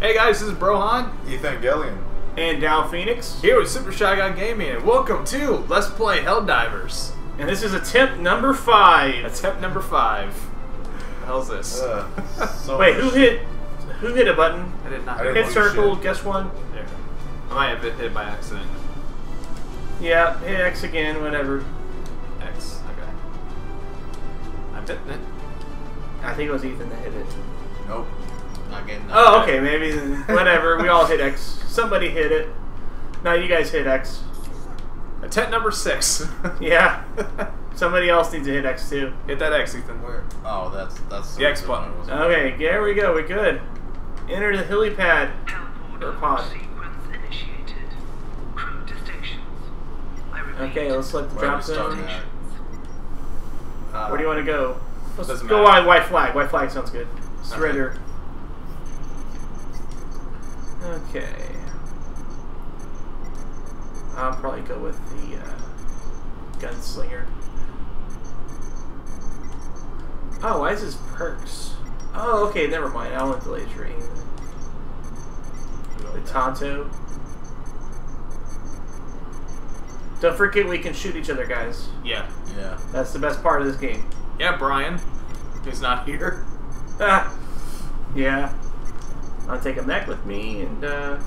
Hey guys, this is Brohan Ethangelion. And Downphoenix. here with Super Shy Guy Gaming, and welcome to Let's Play Helldivers. And this is attempt number five. Attempt number five. What the hell's this? Uh, so Wait, much- who hit who hit a button? I did not I didn't Hit know circle, shit. guess one. There. I might have hit it by accident. Yeah, hit X again, whatever. I think it was Ethan that hit it. Nope. Not getting that. Oh, okay, maybe whatever. we all hit X. Somebody hit it. No, you guys hit X. Attempt number six. Yeah. Somebody else needs to hit X too. Hit that X, Ethan. Where? Oh, that's that's The X button. Okay, there we go. We're good. Enter the hilly pad. Or pod. Sequence initiated. Crew to. I repeat. Okay, let's select the Where are drop we zone. Uh, Where do you want to go? Let's go matter. on white flag. White flag sounds good. Surrender. Okay. I'll probably go with the uh, gunslinger. Oh, why is this perks? Oh, okay, never mind. I don't want the laser aim. The Tonto. Don't forget we can shoot each other, guys. Yeah. Yeah. That's the best part of this game. Yeah, Brian. He's not here. Ah, yeah. I'll take a mech with me and uh,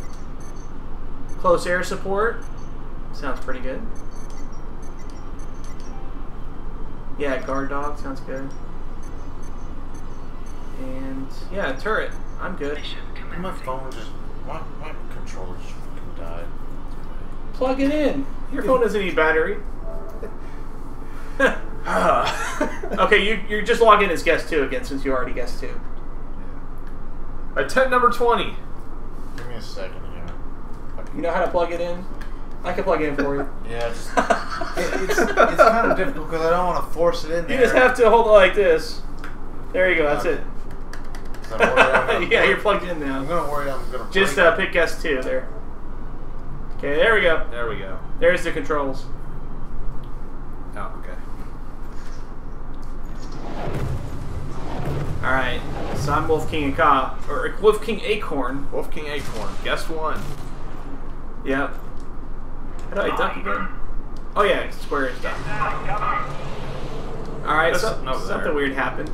close air support. Sounds pretty good. Yeah, guard dog sounds good. And yeah, turret. I'm good. My phone just. My, my controller just fucking died. Plug it in. Your phone doesn't need battery. okay, you you just log in as guest two again since you already guest two. Attempt number 20. Give me a second here. You know how to plug it in? I can plug it in for you. Yeah, it's, it, it's, it's kind of difficult because I don't want to force it in there. You just have to hold it like this. There you go. That's Okay. it. 'Cause I'm I'm yeah, break- you're plugged in now. I'm now. gonna worry I'm gonna. Just uh, pick guest two there. Okay, there we go. There we go. There's the controls. Oh, okay. All right. So I'm Wolf King and Ka, or Wolf King Acorn. Wolf King Acorn. Guest one. Yep. How do I duck again? Oh yeah, square is duck. All right. So, something there. weird happened.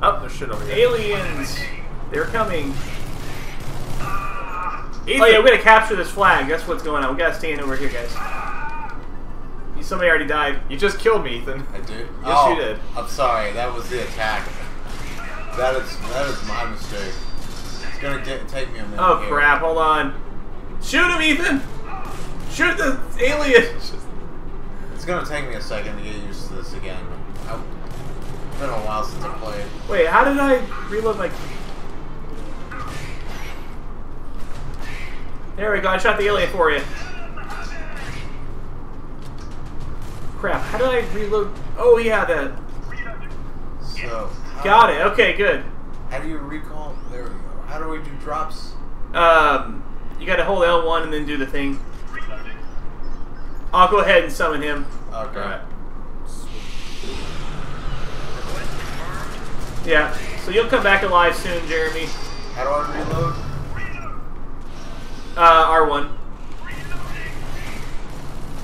Oh, there's shit over here. Aliens. They're coming. Ethan. Oh yeah, we gotta capture this flag. That's what's going on. We gotta stand over here, guys. Somebody already died. You just killed me, Ethan. I did. Yes, oh, you did. I'm sorry. That was the attack. That is that is my mistake. It's gonna get, take me a minute. Oh here. crap! Hold on. Shoot him, Ethan. Shoot the alien. It's gonna take me a second to get used to this again. I, it's been a while since I played. Wait, how did I reload my? There we go. I shot the alien for you. Crap! How did I reload? Oh yeah, that. So Got it. Okay, good. How do you recall? There we go. How do we do drops? Um, you got to hold L1 and then do the thing. I'll go ahead and summon him. Okay. Alright. Yeah. So you'll come back alive soon, Jeremy. How do I reload? Uh, R1.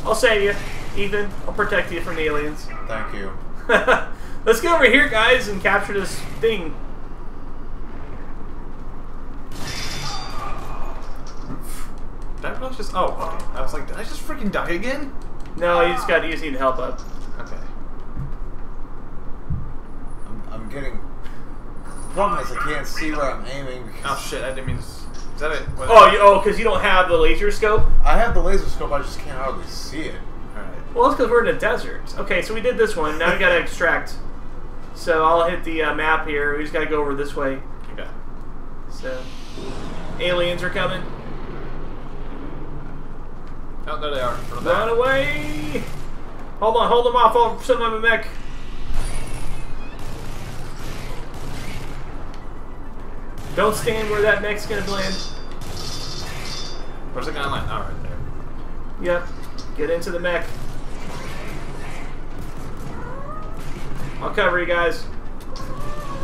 I'll save you, Ethan. I'll protect you from the aliens. Thank you. Let's get over here, guys, and capture this thing. Did I really just. Oh, okay. I was like, did I just freaking die again? No, you just got you just need help up. Okay. I'm, I'm getting. The problem is I can't see where I'm aiming because Oh shit, I didn't mean to. Is that it? What- Oh, you, oh, because you don't have the laser scope. I have the laser scope. I just can't hardly see it. Alright. Well, that's because we're in a desert. Okay, so we did this one. Now we gotta extract. So I'll hit the uh, map here. We just gotta go over this way. Okay. So, aliens are coming. Oh, there they are. in front of Run away! Hold on, hold them off. I'll send them a Don't stand where that mech's gonna land. Where's the guy land? Oh, right there. Yep. Get into the mech. I'll cover you guys.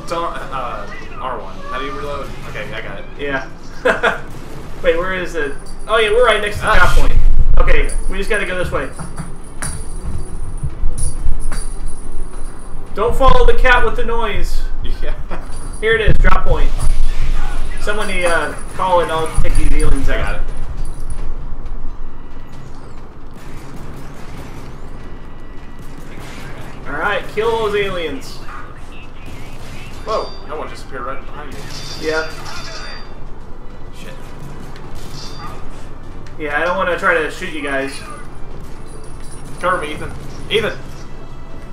It's on uh, R1. How do you reload? Okay, I got it. Yeah. Wait, where is it? Oh yeah, we're right next to the Ah, point. Okay, we just gotta go this way. Don't follow the cat with the noise. Yeah. Here it is, drop point. Somebody uh, call it, I'll take these aliens I got it. Alright, kill those aliens. Whoa, that one just appeared right behind me. Yeah. Shit. Yeah, I don't want to try to shoot you guys. Cover me, Ethan. Ethan!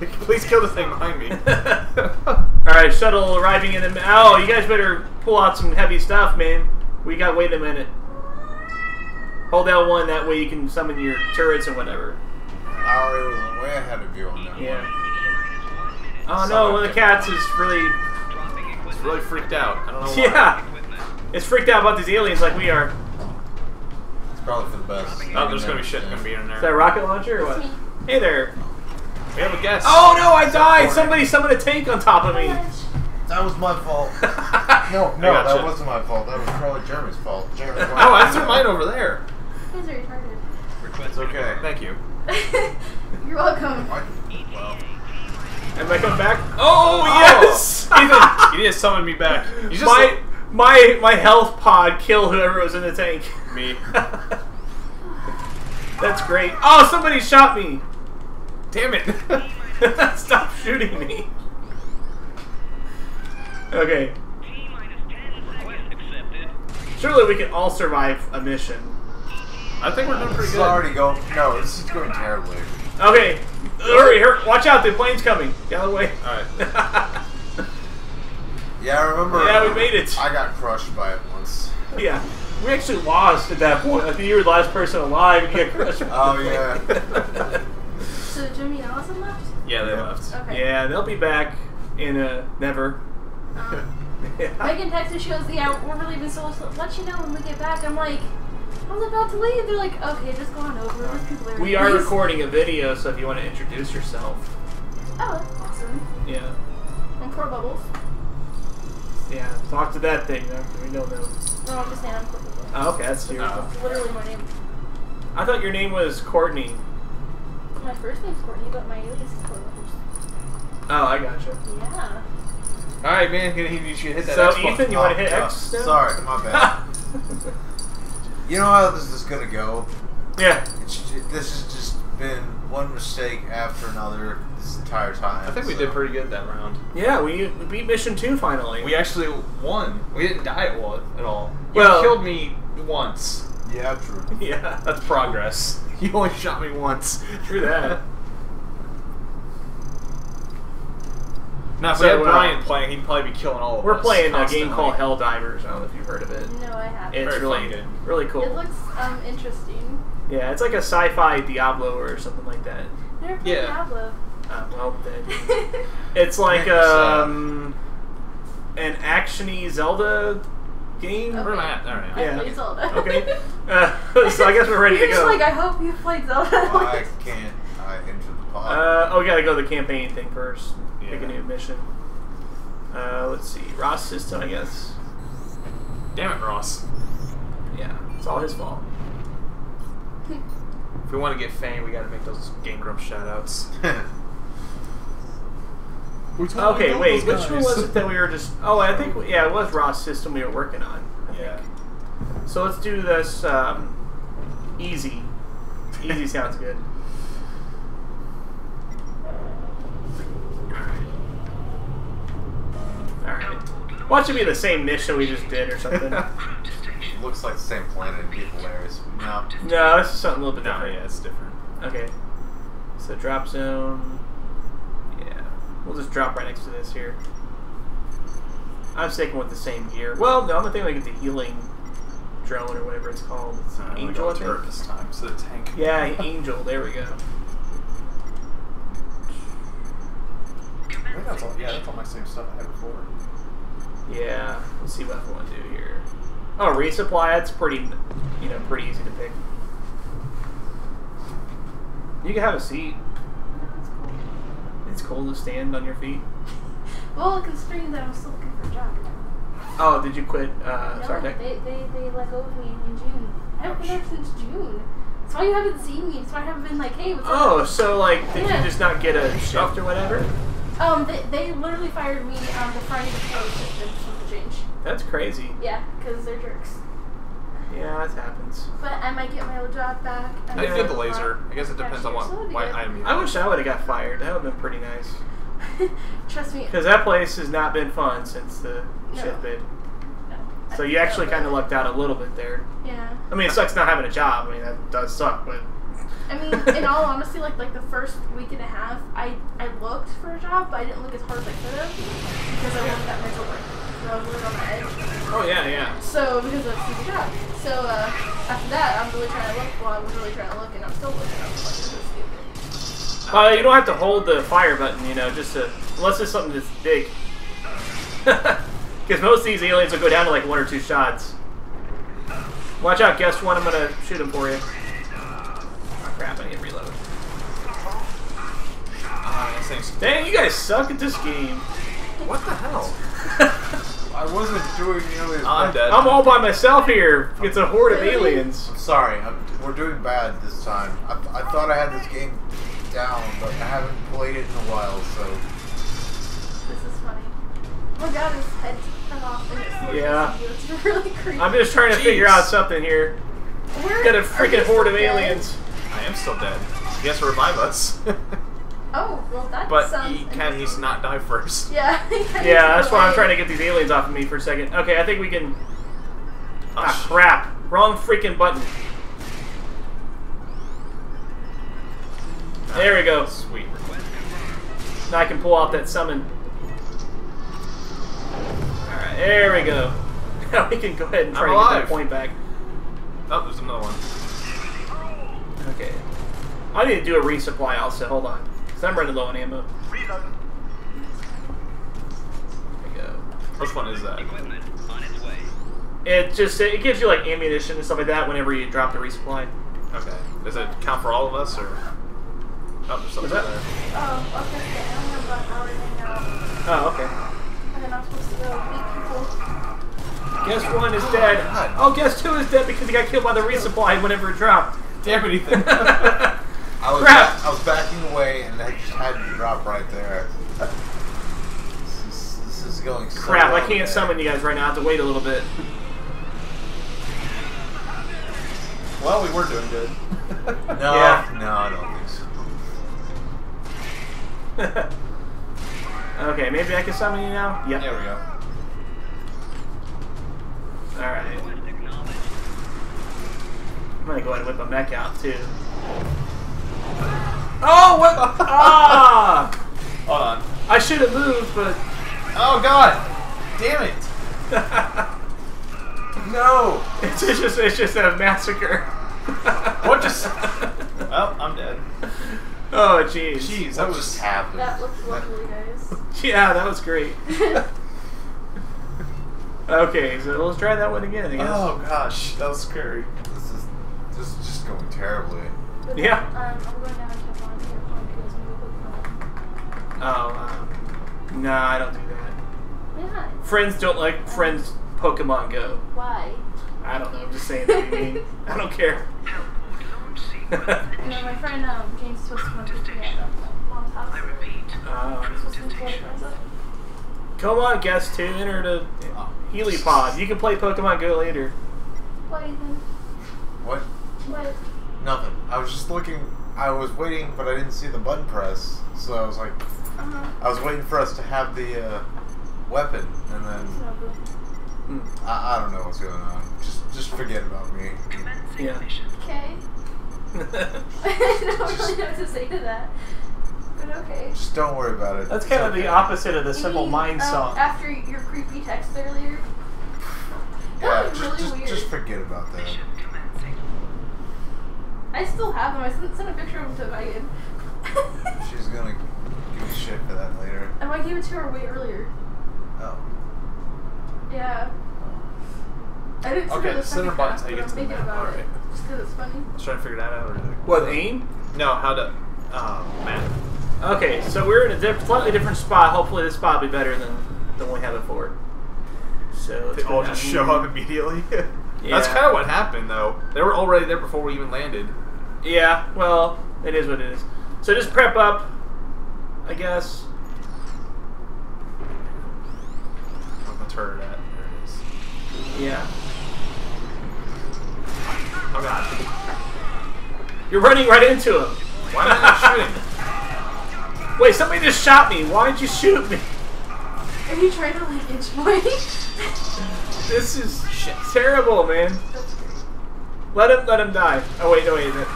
Please kill the thing behind me. Alright, shuttle arriving in the... Oh, you guys better pull out some heavy stuff, man. We gotta wait a minute. Hold L1, that way you can summon your turrets and whatever. I already was way ahead of you on that Yeah. one. Oh no, one of the cats is really... It's really freaked out. I don't know why. Yeah! It's freaked out about these aliens like we are. It's probably for the best. Oh, there's gonna be shit gonna be in Is that a rocket launcher or what? Hey there. We have a guest. Oh no, I died! Somebody summoned a tank on top of me. That was my fault. No, no, gotcha. that wasn't my fault. That was probably Jeremy's fault. Jeremy, Oh, I threw mine over there. You guys are retarded. It's okay. Thank you. You're welcome. What? Well. Am I coming back? Oh, Oh! oh yes! Ethan, you need to summon me back. You just my my my health pod killed whoever was in the tank. me. That's great. Oh, somebody shot me. Damn it. Stop shooting me. Okay. Surely we can all survive a mission. I think we're doing This pretty is good. already going. No, this is going terribly. Okay. Hurry, hurry. Watch out, the plane's coming. Get out of the way. Alright. Yeah, I remember. Yeah, we made it. I got crushed by it once. yeah. We actually lost at that point. I think you were the last person alive. You get crushed. Oh yeah. So Jimmy Allison left? Yeah, they left. Okay. yeah, they'll be back in a never. Um, Yeah. Megan texted, she goes, yeah, we're leaving, so we'll let you know when we get back. I'm like, I was about to leave. They're like, okay, just go on over. There's people there. We are anyways." recording a video, so if you want to introduce yourself. Oh, that's awesome. Yeah. And poor Bubbles. Yeah. Talk to that thing. though. We know them. No, I'm just saying I'm. Oh, okay, that's yours. Oh. It's literally my name. I thought your name was Courtney. My first name's Courtney, but my alias is Poor Bubbles. Oh, I gotcha. Yeah. Alright, man. You you should hit that So, X button. Ethan, you want to hit Oh, X? uh, now? Sorry, my bad. you know how this is gonna go? yeah. It's, this has just been one mistake after another this entire time. I think we did pretty good that round. Yeah, we, we beat Mission 2 finally. We actually won. We didn't die at all. At all. You Well- killed me once. Yeah, true. yeah. That's progress. You only shot me once. True that. Now, if So, we had uh, Brian playing, he'd probably be killing all of us. We're us. playing a game called Helldivers. I don't know if you've heard of it. No, I haven't. It's Very really fun game. really cool. It looks um interesting. yeah, it's like a sci-fi Diablo or something like that. Never played Yeah. Diablo. Uh, well, then it's like Make this, uh, um an actiony Zelda game. Okay. Where am I? All right. I Yeah. played Zelda. Okay. Uh, so I guess we're ready You're to just go. like, I hope you played Zelda. Why can't I enter the pod? Uh, oh, we gotta go to the campaign thing first. Pick a new mission. Uh, let's see. Ross system, I guess. Damn it, Ross. Yeah, it's all his fault. If we want to get fame, we got to make those Game Grumps shoutouts. Okay, wait. Which one was it that we were just? Oh, I think yeah, it was Ross system we were working on. I think. Yeah. So let's do this um, easy. Easy sounds good. All right. Watch it be the same mission we just did or something. no, Looks like the same planet. It'd be hilarious. No. this is something a little bit No, different. yeah, it's different. Okay. So drop zone. Yeah. We'll just drop right next to this here. I'm sticking with the same gear. Well, no, I'm gonna think I get the healing drone or whatever it's called. It's Alright, I'm Angel, go I think. turret this time, so the tank. Yeah, Angel. There we go. I think that's all. Yeah, that's all my same stuff I had before. Yeah. Let's see what I want to do here. Oh, resupply. That's pretty, you know, pretty easy to pick. You can have a seat. It's cold to stand on your feet. Well, considering that I'm still looking for a job. Oh, did you quit? Uh, no, sorry, they, they, they let go of me in June. I haven't been there since June. That's why you haven't seen me. That's why I haven't been like, hey, what's Oh, up? so like, did Yeah. you just not get a shift or whatever? Um, they, they literally fired me um, the Friday before the system change. That's crazy. Yeah, because they're jerks. Yeah, that happens. But I might get my old job back. I didn't get the laser. I guess it depends on what, what item you I wish I would have got fired. That would have been pretty nice. Trust me. Because that place has not been fun since the No. shit bid. no. So you actually kind of lucked out a little bit there. Yeah. I mean, it sucks not having a job. I mean, that does suck, but. I mean, in all honesty, like like the first week and a half, I I looked for a job, but I didn't look as hard as I could have because I wanted that mental break. So I on the edge. Oh, yeah, yeah. So because of stupid job. So uh, after that, I'm really trying to look. Well, I was really trying to look, and I'm still looking. I'm like, this is stupid. Uh, you don't have to hold the fire button, you know, just to. Unless it's something that's big. Because most of these aliens will go down to like one or two shots. Watch out, guest one, I'm gonna shoot him for you. Oh, crap, I need to reload. Ah, this thing's. Dang, you guys suck at this game. What the hell? I wasn't doing nearly as I'm bad. dead. I'm all by myself here. It's a horde of aliens. I'm sorry, I'm, we're doing bad this time. I, I thought I had this game down, but I haven't played it in a while, so. This is funny. Oh my god, his head's cut off, and it's Yeah. you. It's really creepy. I'm just trying to figure out something here. Where Got a freaking horde of dead? aliens. I am still dead. He has to revive us. Oh, well that but sounds. he can needs to not die first. Yeah. Yeah, that's why I'm trying to get these aliens off of me for a second. Okay, I think we can. Ah, sh- crap. Wrong freaking button. There we go. Sweet. Now I can pull out that summon. Alright, there we go. Now we can go ahead and try to get that point back. Oh, there's another one. Okay. I need to do a resupply also. Hold on. Because I'm running low on ammo. There we go. Which one is that? It just it gives you like ammunition and stuff like that whenever you drop the resupply. Okay. Does it count for all of us or? Oh, there's something there. Oh, okay. I don't have about an hour to. Oh, okay. And then I'm supposed to go meet people. Guess one is dead. Oh, God. Oh, guess two is dead because he got killed by the resupply whenever it dropped. Damn it, Ethan. I was, Crap. I was backing away, and I just had to drop right there. This is, this is going so Crap, I can't man. summon you guys right now. I have to wait a little bit. well, we were doing good. No, Yeah. no, I don't think so. okay, maybe I can summon you now? Yep. There we go. Alright. I'm gonna go ahead and whip a mech out too. Oh, what? ah! Hold on. I should have moved, but. Oh God! Damn it! No! It's just, it's just a massacre. What just? Well, I'm dead. Oh, jeez. Jeez, that What was. just happened? That looks lovely, guys. Yeah, that was great. Okay, so let's try that one again, I guess. Oh gosh, that was scary. This is this is just going terribly. But Yeah. Um, I'm going down to Taiwan to get one because we will Oh, um, nah, I don't do that. Yeah. Friends don't like friends Pokemon Go. Why? I don't know, I'm just saying that you mean. I don't care. You know, my friend um, James supposed to want to pick me um, mom's house. I repeat, Uh, Supposed to be four friends up. come on, guest two, enter the Healy Pod. You can play Pokemon Go later. What, Ethan? What? What? Nothing. I was just looking. I was waiting, but I didn't see the button press, so I was like, Uh-huh. I was waiting for us to have the uh, weapon, and then It's no good. Hmm. I, I don't know what's going on. Just just forget about me. commencing Yeah. mission. Okay. I don't really know what to say to that. But okay. Just don't worry about it. That's It's kind of the opposite of the You Simple mean, Mind um, song. After your creepy text earlier. Yeah, That was just, really just, weird. just forget about that. I still have them. I sent, sent a picture of them to Megan. She's gonna give me shit for that later. and I gave it to her way earlier. Oh. Yeah. I didn't Okay, the center second button's half, how you but get to I'm the thinking map. about Alright. it. Just because it's funny. I was trying to figure that out. Or What, aim? no, how to. Uh, map. Okay, so we're in a diff- slightly different spot. Hopefully, this spot will be better than the one we had before. So let's They go all just here. show up immediately. yeah. That's kind of what happened, though. They were already there before we even landed. Yeah, well, it is what it is. So just prep up, I guess. Where's my turret at? There it is. Yeah. Oh god. You're running right into him. Why am I not shooting? Wait, somebody just shot me. Why did you shoot me? Are you trying to like inch point? This is Shit. terrible, man. Let him, let him die. Oh wait, no wait, that,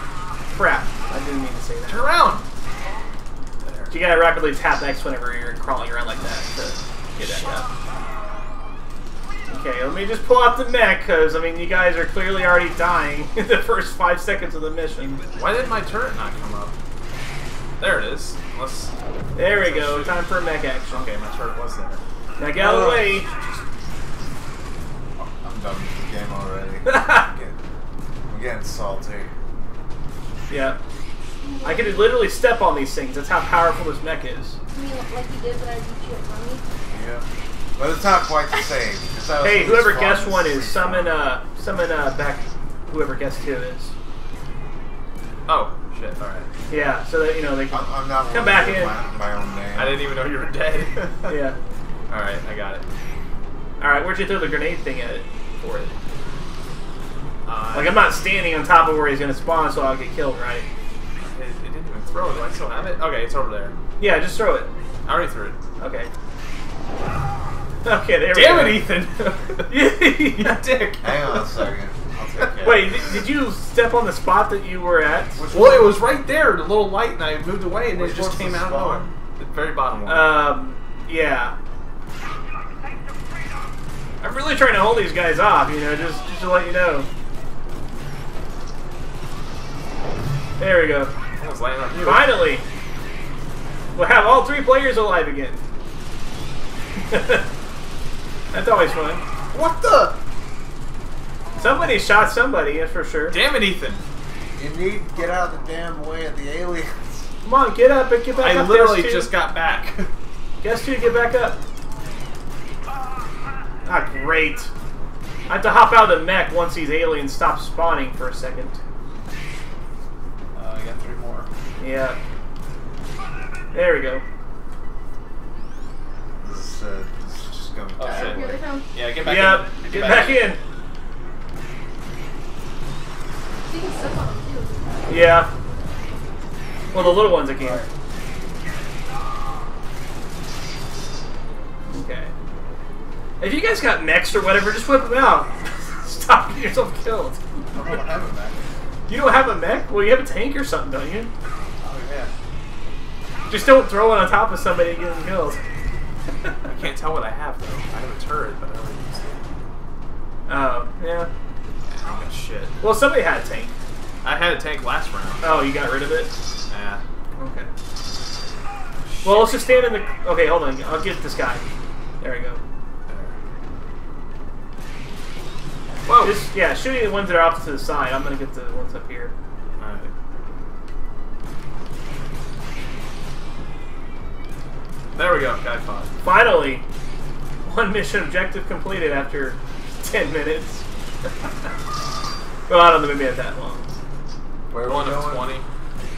crap. I didn't mean to say that. Turn around! There. You gotta rapidly tap X whenever you're crawling around like that to get that up. Okay, let me just pull out the mech, because, I mean, you guys are clearly already dying in the first five seconds of the mission. Why did my turret not come up? There it is. Unless... There we go, time for a mech action. Okay, my turret was there. Now get out of the way. Oh, I'm done with the game already. I'm, getting, I'm getting salty. yeah. I could literally step on these things. That's how powerful this mech is. I mean, like you did when I beat you at Rummy. Yeah. But it's not quite the same. Hey, whoever it's guessed one is summon uh summon uh back whoever guessed two is. Oh, shit, alright. Yeah, so that you know they I'm, can I'm not Come back in. My, my own name. I didn't even know you were dead. Yeah. Alright, I got it. Alright, where'd you throw the grenade thing at it for it? Uh, Like I'm not standing on top of where he's gonna spawn so I'll get killed, right? It, it didn't even throw it. Do I still have it? Okay, it's over there. Yeah, just throw it. I already threw it. Okay. Okay, there Damn we it, go. Ethan! Ethan! you dick! Hang on a second. I'll take care. Wait, did, did you step on the spot that you were at? Which Well, it was right there, the little light, and I moved away, and Which it just came out of. The very bottom one. Um, yeah. I'm really trying to hold these guys off, you know, just, just to let you know. There we go. Almost landed on you. Finally! We'll have all three players alive again. That's always fun. What the? Somebody shot somebody, that's for sure. Damn it, Ethan! You need to get out of the damn way of the aliens. Come on, get up and get back I up. literally Guess two. just got back. Guess two, get back up. Ah, great. I have to hop out of the mech once these aliens stop spawning for a second. Yeah. There we go. This is, uh, this is just going Oh, shit. Here they come. Yeah, get back Yep, in. get back in. You can step on them too. Yeah. Well, the little ones again. Okay. If you guys got mechs or whatever, just whip them out. Stop getting yourself killed. I don't have it back. You don't have a mech? Well, you have a tank or something, don't you? Oh. Just don't throw it on top of somebody and get them killed. I can't tell what I have, though. I have a turret, but I don't use it. Oh, yeah. I shit. Well, somebody had a tank. I had a tank last round. Oh, you got rid of it? Yeah. Okay. Well, let's just stand in the... Okay, hold on. I'll get this guy. There we go. Whoa! Just, yeah, shooting the ones that are off to the side. I'm gonna get the ones up here. There we go, guy fought. Finally, one mission objective completed after 10 minutes. well, I don't know, maybe not that long. Where are we One of going? 20.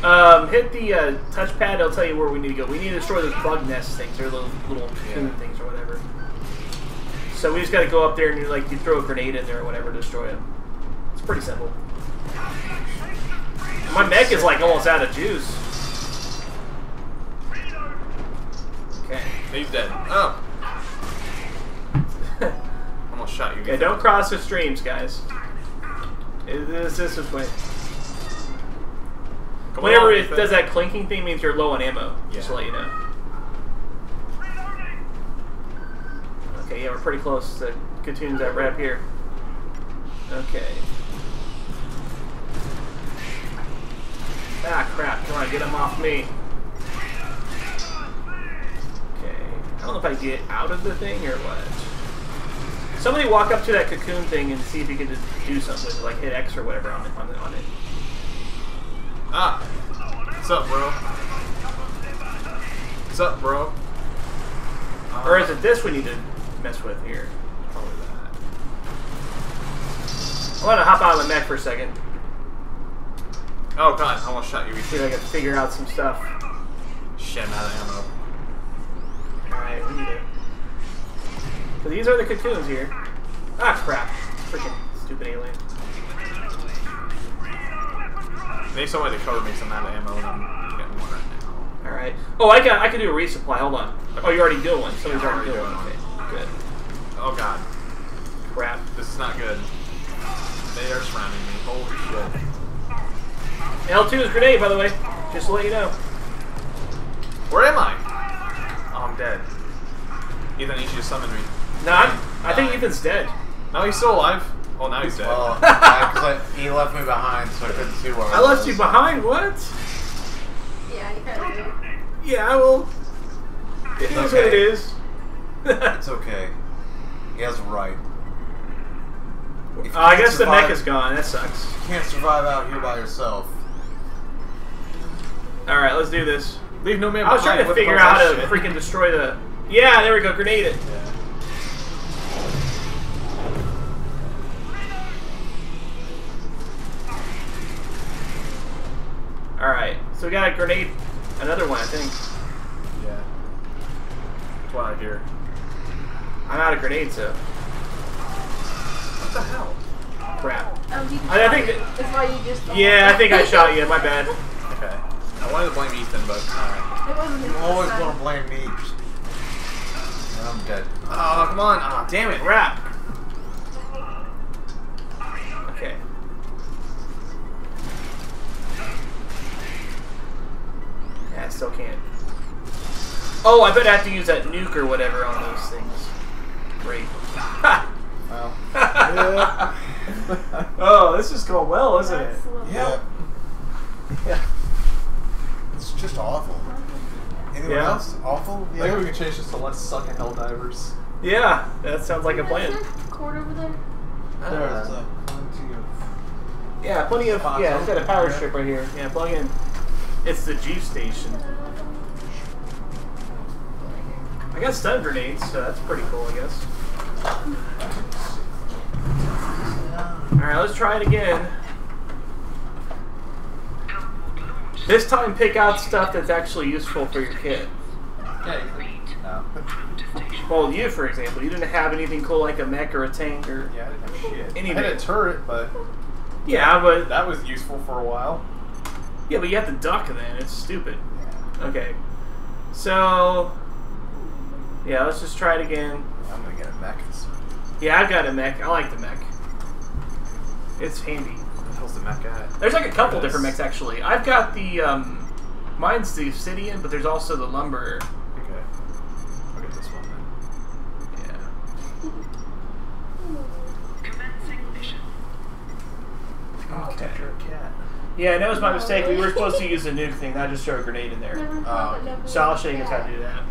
Um, hit the uh, touchpad, it'll tell you where we need to go. We need to destroy those bug nest things, or those little cocoon Yeah. things, or whatever. So we just gotta go up there and you like you throw a grenade in there or whatever to destroy them. It's pretty simple. My mech is like almost out of juice. He's dead. Oh! Almost shot you. Okay, don't cross the streams, guys. This this is way. Come Whenever on, it does that clinking thing, means you're low on ammo. Just to let you know. Okay, yeah, we're pretty close to cocoons that up here. Okay. Ah, crap. Come on, get him off me. Okay. I don't know if I get out of the thing or what. Somebody walk up to that cocoon thing and see if you can just do something with it, like hit X or whatever on it. On it, on it. Ah! What's up, bro? What's up, bro? Uh, Or is it this we need to mess with here? Probably that. I want to hop out of the mech for a second. Oh god, I almost shot you. See if I can figure out some stuff. Shit, I'm out of ammo. Alright, we need to... So these are the cocoons here. Ah, crap. Freaking stupid alien. Need somebody to cover me some out of ammo, and I'm getting one right now. Alright. Oh, I got. I can do a resupply. Hold on. Oh, you already do one. Somebody's Yeah, already already doing one. doing Okay, good. Oh god, Crap. this is not good. They are surrounding me. Holy shit. L2 is grenade, by the way. Just to let you know. Where am I? Oh, I'm dead. Ethan, you should just summon me. No, I'm, I think Ethan's dead. No, he's still alive. Oh, now he's dead. Well, yeah, 'cause I- he left me behind, so I couldn't see where I, I left was. you behind. What? Yeah, you kind of. Yeah, well, it It's is what okay. it is. It's okay. He has a right. Uh, I can't guess the survive- mech is gone. That sucks. You can't survive out here by yourself. All right, let's do this. Leave no man I was trying to figure out how to shit? freaking destroy the. Yeah, there we go. Grenade it. Yeah. All right, so we got a grenade. Another one, I think. Yeah. That's what I hear. I'm out of grenades, so What the hell? crap. Oh, he I- I think that- That's why you just. Yeah, I think I shot you. My bad. Okay. I wanted to blame Ethan, but alright. It wasn't You always want to blame me. And I'm dead. Oh, come on. Oh, damn it. Crap. Okay. Yeah, I still can't. Oh, I bet I have to use that nuke or whatever on those things. Great. Well, oh, this is going well, isn't it? That's a yeah. Yeah. It's just awful. Anyone Yeah. else? Awful? I think we can change this to let's suck at Helldivers. Yeah, that sounds like a plan. Is that cord over there? There's a plenty of. Yeah, plenty of. Spots Yeah, it's got a power open. strip right here. Yeah, plug in. It's the juice station. I got stun grenades, so that's pretty cool, I guess. Alright, let's try it again. This time, pick out stuff that's actually useful for your kit. Yeah, you Read. No. Station. Well, you, for example, you didn't have anything cool like a mech or a tank or. Yeah, I didn't have shit. Any I had a turret, but Yeah, but. that was useful for a while. Yeah, but you have to duck then. It's stupid. Okay. So. Yeah, let's just try it again. I'm gonna get a mech. this- Yeah, I've got a mech. I like the mech. It's handy. What the mech at? There's like a couple There it different is. mechs actually. I've got the um, mine's the obsidian, but there's also the lumber. Okay. I'll get this one then. Yeah. Commencing mission. Oh, Okay. you're a cat. Yeah, and that was my mistake. We were supposed to use the nuke thing, I just throw a grenade in there. Never Oh. thought, So I'll show you guys how to do that.